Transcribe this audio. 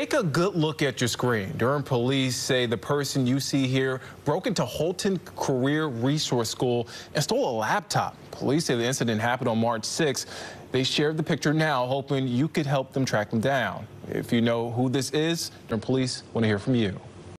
Take a good look at your screen. Durham police say the person you see here broke into Holton Career Resource School and stole a laptop. Police say the incident happened on March 6. They shared the picture now, hoping you could help them track them down. If you know who this is, Durham police want to hear from you.